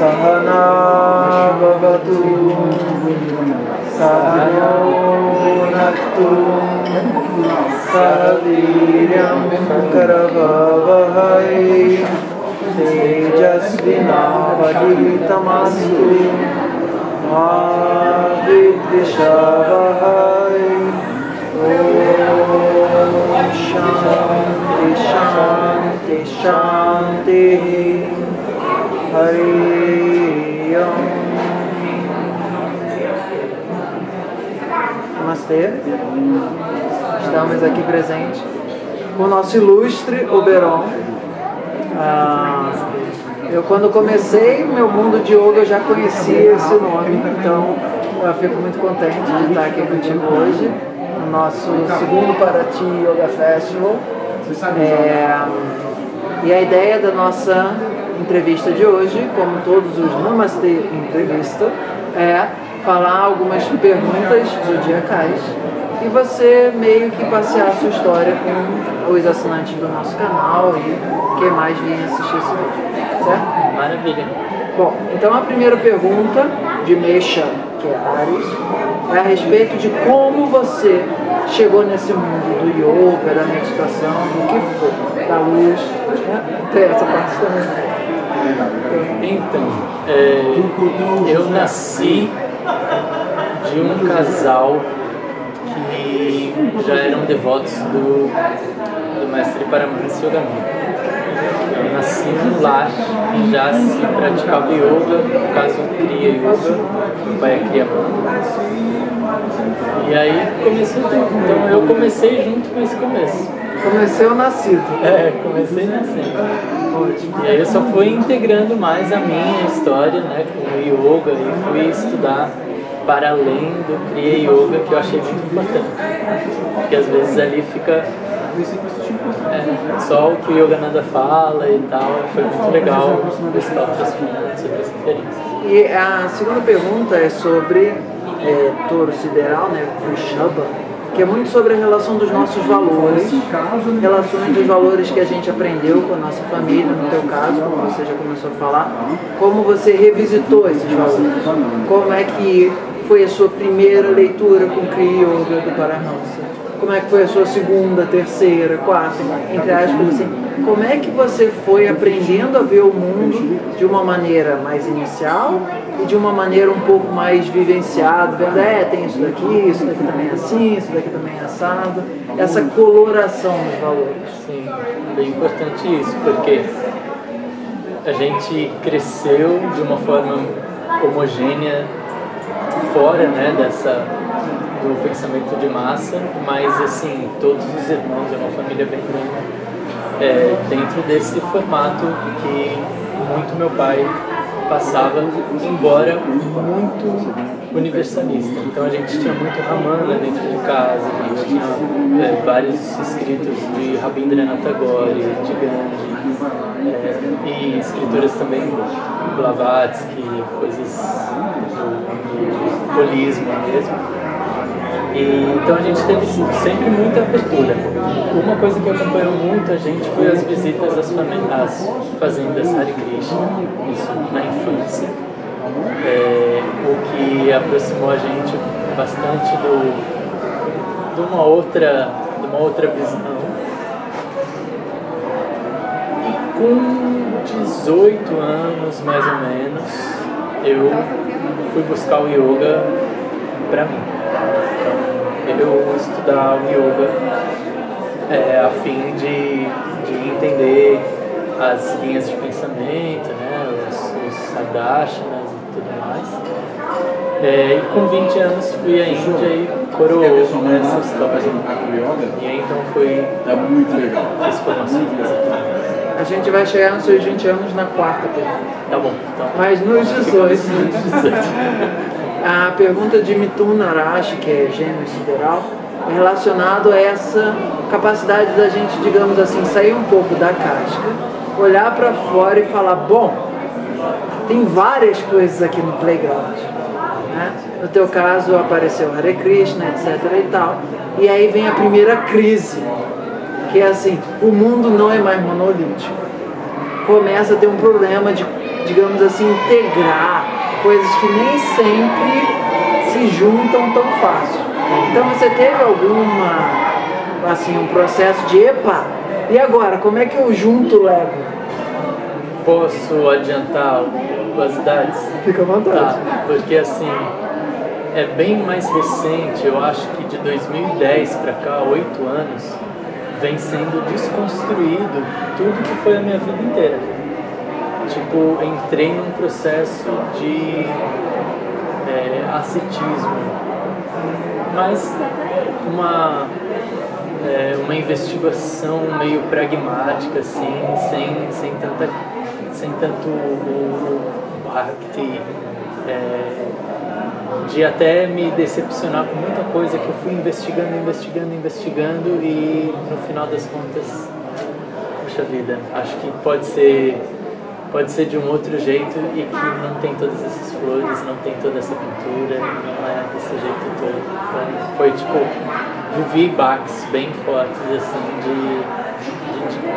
सहना भवतु। सवीर नक्तु सवीर्यं करववहै तेजस्विनावधितमस्तु मा विद्विषवहै Shanti Hari Om Namastê. Estamos aqui presentes com o nosso ilustre Oberon. Ah, eu quando comecei meu mundo de yoga eu já conhecia esse nome, então eu fico muito contente de estar aqui contigo hoje, no nosso segundo Paraty Yoga Festival. É, e a ideia da nossa entrevista de hoje, como todos os Namaste entrevista, é falar algumas perguntas zodiacais e você meio que passear a sua história com os assinantes do nosso canal e quem mais vem assistir esse vídeo, certo? Maravilha. Bom, então a primeira pergunta de Mecha, que é Ares, é a respeito de como você chegou nesse mundo do yoga, da meditação, do que for, da luz, né? Tem essa parte também. Então, é, eu nasci de um casal que já eram devotos do, do mestre Paramahansa Yogananda. Eu nasci num lar que já se praticava yoga, no caso Kriya Yoga, meu pai é Kriya E aí começou tudo. Então eu comecei junto com esse começo. Comecei o nascido. É, comecei nascendo. E aí eu só fui integrando mais a minha história né, com o yoga e fui estudar para além do Kriya Yoga, que eu achei muito importante. Porque às vezes ali fica é, só o que o Yogananda fala e tal. Foi muito legal outras referências. E a segunda pergunta é sobre é, touro sideral, né, Vrishabha, que é muito sobre a relação dos nossos valores, relações dos valores que a gente aprendeu com a nossa família, no teu caso, como você já começou a falar, como você revisitou esses valores, como é que foi a sua primeira leitura com Kriya Yoga do Paramahansa, como é que foi a sua segunda, terceira, quarta, entre aspas, assim, como é que você foi aprendendo a ver o mundo de uma maneira mais inicial e de uma maneira um pouco mais vivenciada, vendo, é, tem isso daqui, isso daqui também é assim, isso daqui também é assado, essa coloração dos valores. Sim, bem importante isso, porque a gente cresceu de uma forma homogênea fora né, dessa do pensamento de massa, mas assim, todos os irmãos, é uma família bem grande, é, dentro desse formato que muito meu pai passava, embora muito universalista. Então a gente tinha muito Ramana dentro de casa, a gente tinha é, vários escritos de Rabindranath Tagore, de Gandhi, é, e escrituras também Blavatsky, coisas do, holismo mesmo. E, então a gente teve sempre muita abertura. Uma coisa que acompanhou muito a gente foi as visitas às, às fazendas Hare Krishna, isso na infância. É, o que aproximou a gente bastante do, de, uma outra, de uma outra visão. E com 18 anos mais ou menos, eu fui buscar o yoga para mim eu estudar o yoga é, a fim de, de entender as linhas de pensamento, né, os, os sadashanas e tudo mais. É, e com 20 anos fui à Índia e coroou essa história. E aí então foi. É muito legal. Fiz formação. A gente vai chegar nos seus 20 anos na quarta pergunta. Tá bom. Então, Mas nos 18. A pergunta de Mituna Arashi, que é gênero sideral, é relacionado a essa capacidade da gente, digamos assim, sair um pouco da casca, olhar para fora e falar, bom, tem várias coisas aqui no playground. Né? No teu caso apareceu Hare Krishna, etc e tal. E aí vem a primeira crise. Que é assim, o mundo não é mais monolítico. Começa a ter um problema de, digamos assim, integrar coisas que nem sempre se juntam tão fácil. Então você teve alguma assim um processo de epa, e agora, como é que eu junto o Lego? Posso adiantar as idades? Fica à vontade. Tá, porque assim, é bem mais recente, eu acho que de 2010 para cá, oito anos, vem sendo desconstruído tudo que foi a minha vida inteira. Tipo, entrei num processo de é, ascetismo, mas uma é, uma investigação meio pragmática, assim, sem, sem, tanta, sem tanto o, o bhakti, é, de até me decepcionar com muita coisa que eu fui investigando, investigando, investigando e no final das contas, puxa vida, acho que pode ser pode ser de um outro jeito e que não tem todas essas flores, não tem toda essa pintura, não é desse jeito todo. Então, foi tipo, vivi baques bem fortes assim de, de,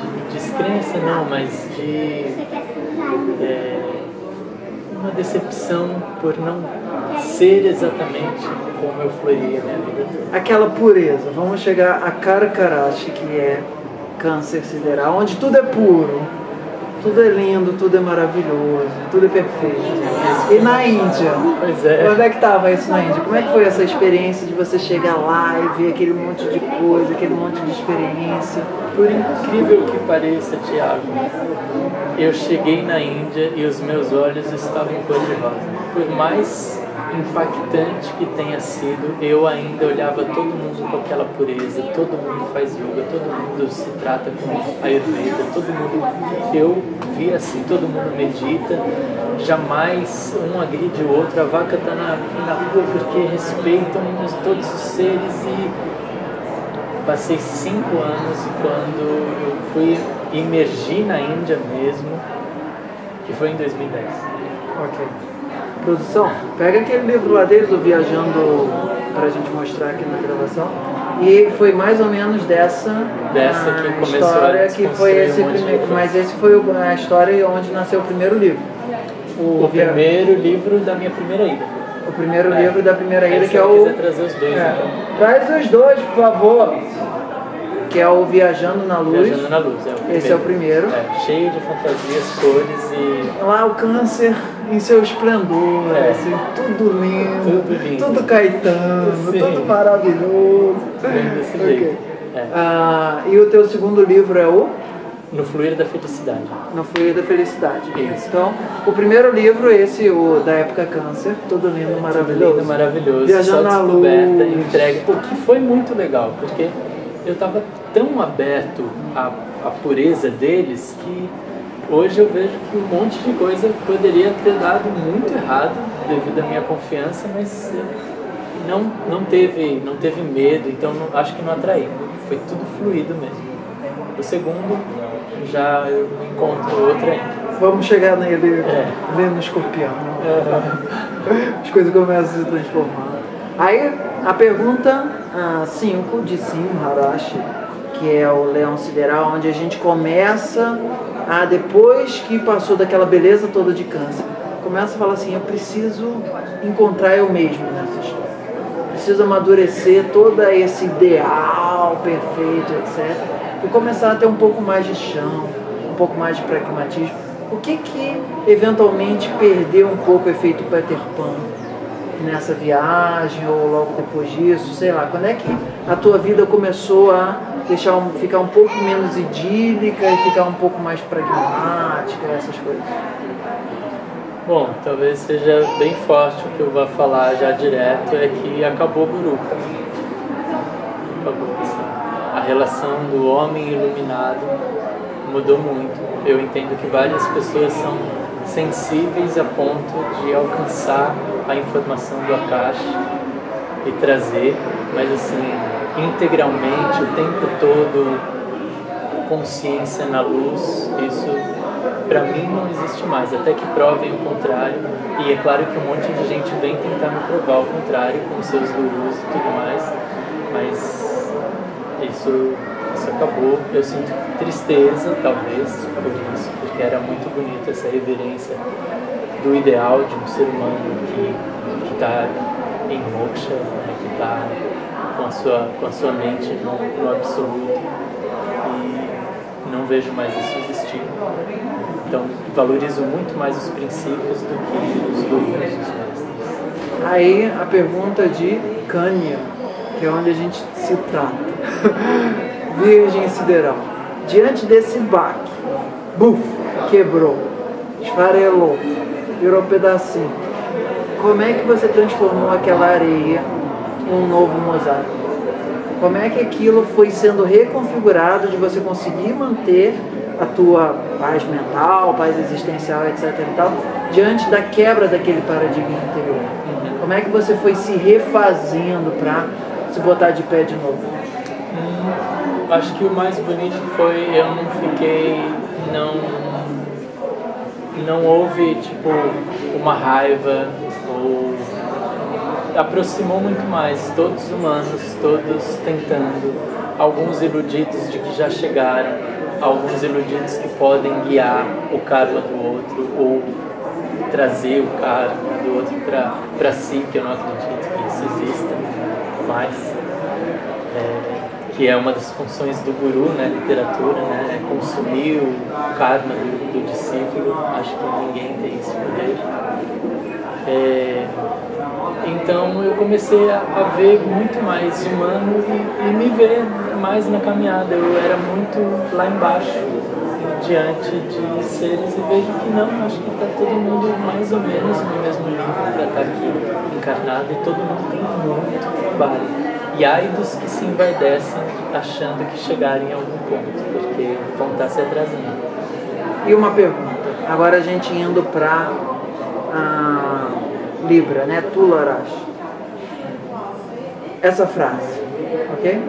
de descrença não, mas de é, uma decepção por não ser exatamente como eu floria a minha vida. Aquela pureza, vamos chegar a Karkarashi, que é câncer sideral, onde tudo é puro tudo é lindo, tudo é maravilhoso, tudo é perfeito. E na Índia? Pois é. Onde é que estava isso na Índia? Como é que foi essa experiência de você chegar lá e ver aquele monte de coisa, aquele monte de experiência? Por incrível que pareça, Tiago, eu cheguei na Índia e os meus olhos estavam em cor de rosa. Por mais impactante que tenha sido, eu ainda olhava todo mundo com aquela pureza, todo mundo faz yoga, todo mundo se trata com Ayurveda, todo mundo. Eu vi assim, todo mundo medita, jamais um agride o outro, a vaca está na, na rua porque respeitam todos os seres e passei cinco anos quando eu fui imergir na Índia mesmo, que foi em 2010. Ok. Produção, pega aquele livro lá deles, o Viajando, pra gente mostrar aqui na gravação. E foi mais ou menos dessa, dessa que começou história a que foi esse um primeiro. Mas esse foi a história onde nasceu o primeiro livro. O, o primeiro livro da minha primeira ida. O primeiro é. livro da primeira ida, que é o. quiser trazer os dois, É. então. Traz os dois, por favor. Que é o Viajando na Luz. Viajando na Luz, é o primeiro. Esse é o primeiro. É, cheio de fantasias, cores e. Lá o câncer em seu esplendor, É. assim, tudo lindo, Tudo lindo. tudo caetano, Sim. tudo maravilhoso. Desse Ok. jeito. É. Ah, e o teu segundo livro é o No Fluir da Felicidade. No Fluir da Felicidade. Isso. Então, o primeiro livro, esse, o da época câncer, tudo lindo, maravilhoso. Lindo, maravilhoso, Viajando na descoberta, luz. entregue. O que foi muito legal, porque eu estava tão aberto à, à pureza deles que hoje eu vejo que um monte de coisa poderia ter dado muito errado devido à minha confiança, mas não, não, teve, não teve medo, então não- acho que não atraí. Foi tudo fluido mesmo. O segundo, já eu encontro outra ainda. Vamos chegar nele, É. lendo no escorpião. As coisas começam a se transformar. Aí, a pergunta 5 de Sim Harashi, que é o Leão Sideral, onde a gente começa a, depois que passou daquela beleza toda de câncer, começa a falar assim, eu preciso encontrar eu mesmo nessa história. Preciso amadurecer todo esse ideal perfeito, etc. E começar a ter um pouco mais de chão, um pouco mais de pragmatismo. O que que eventualmente perdeu um pouco o efeito Peter Pan nessa viagem ou logo depois disso, sei lá, quando é que a tua vida começou a deixar um, ficar um pouco menos idílica e ficar um pouco mais pragmática, essas coisas? Bom, talvez seja bem forte o que eu vou falar já direto, é que acabou o guru. Acabou, assim. A relação do homem iluminado mudou muito. Eu entendo que várias pessoas são sensíveis a ponto de alcançar a informação do Akash e trazer, mas assim, integralmente, o tempo todo, consciência na luz, isso para mim não existe mais, até que provem o contrário. E é claro que um monte de gente vem tentar me provar o contrário com seus gurus e tudo mais, mas isso, isso acabou. Eu sinto tristeza, talvez, por isso, porque era muito bonito essa reverência do ideal de um ser humano que está em moksha, né, que está com, a sua, com a sua mente no, no absoluto. E não vejo mais isso existir. Então, valorizo muito mais os princípios do que os gurus, os mestres. Aí a pergunta de Kanya, que é onde a gente se trata. Virgem sideral. Diante desse baque, buf, quebrou, esfarelou, virou pedacinho. Como é que você transformou aquela areia em um novo mosaico? Como é que aquilo foi sendo reconfigurado de você conseguir manter a tua paz mental, paz existencial, etc. e tal, diante da quebra daquele paradigma anterior? Como é que você foi se refazendo para se botar de pé de novo? Hum, acho que o mais bonito foi eu não fiquei, não não houve tipo uma raiva ou aproximou muito mais todos humanos, todos tentando, alguns iludidos de que já chegaram, alguns iludidos que podem guiar o karma do outro ou trazer o karma do outro para si, que eu não acredito que isso exista, mas que é uma das funções do guru na né, literatura, né, é consumir o karma do, do discípulo. Acho que ninguém tem esse poder. É, então eu comecei a, a, ver muito mais humano e, e, me ver mais na caminhada. Eu era muito lá embaixo, diante de seres, e vejo que não, acho que está todo mundo mais ou menos no mesmo nível para estar tá aqui encarnado e todo mundo tem muito trabalho. E ai dos que se envaidecem achando que chegarem a algum ponto, porque vão estar se atrasando. E uma pergunta, agora a gente indo para a Libra, né? Tularash. Essa frase, ok?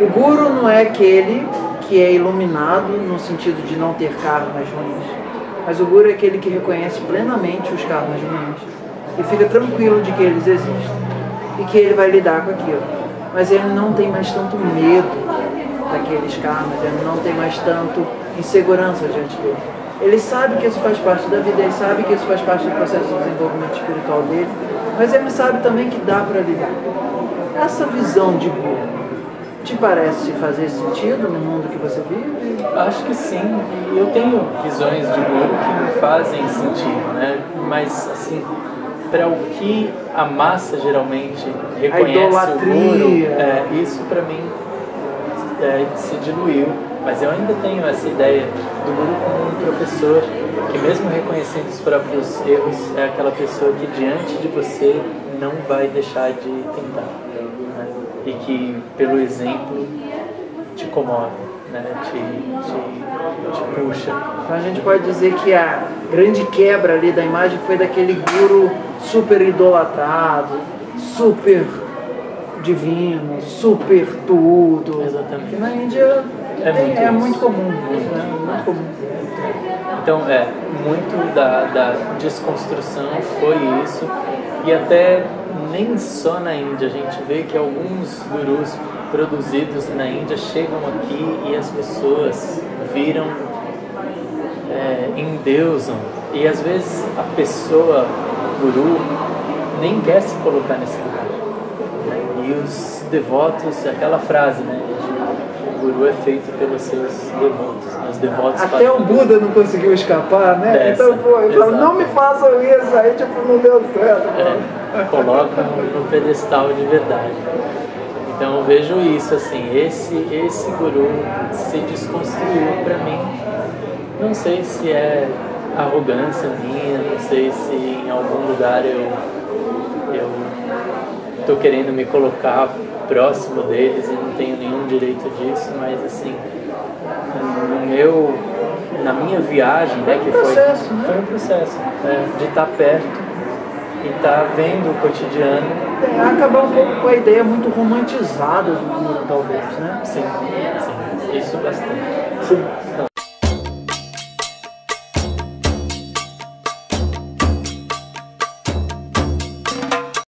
O guru não é aquele que é iluminado no sentido de não ter karmas ruins, mas o guru é aquele que reconhece plenamente os karmas ruins e fica tranquilo de que eles existem e que ele vai lidar com aquilo. Mas ele não tem mais tanto medo daqueles karmas, ele não tem mais tanto insegurança diante dele. Ele sabe que isso faz parte da vida, ele sabe que isso faz parte do processo de desenvolvimento espiritual dele, mas ele sabe também que dá para lidar. Essa visão de Guru te parece fazer sentido no mundo que você vive? Acho que sim. Eu tenho visões de Guru que me fazem sentido, né? Mas assim, para o que a massa geralmente reconhece o guru, é, isso para mim é, se diluiu. Mas eu ainda tenho essa ideia do guru como um professor que mesmo reconhecendo os próprios erros é aquela pessoa que diante de você não vai deixar de tentar né? e que pelo exemplo te comove né, te, te, te puxa. Então a gente pode dizer que a grande quebra ali da imagem foi daquele guru super idolatrado, super divino, super tudo. Exatamente. Que na Índia é, tem, muito, é muito, comum. Muito, né? muito comum. Então, é, muito da, da desconstrução foi isso. E até nem só na Índia, a gente vê que alguns gurus produzidos na Índia chegam aqui e as pessoas viram, é, endeusam. E às vezes a pessoa, guru, nem quer se colocar nesse lugar. Né? E os devotos, aquela frase, né? O guru é feito pelos seus devotos. Os devotos Até o Buda não conseguiu escapar, né? Dessa, então, pô, ele fala, não me façam isso, aí tipo, não deu certo. É, coloca no pedestal de verdade. Então eu vejo isso assim, esse esse guru se desconstruiu para mim. Não sei se é arrogância minha, não sei se em algum lugar eu eu tô querendo me colocar próximo deles e não tenho nenhum direito disso, mas assim, no meu na minha viagem, né, que foi, né? foi um processo é, de estar perto e tá vendo o cotidiano. É, acabar um pouco com a ideia muito romantizada do mundo, talvez, né? Sim, sim. Isso bastante. Sim.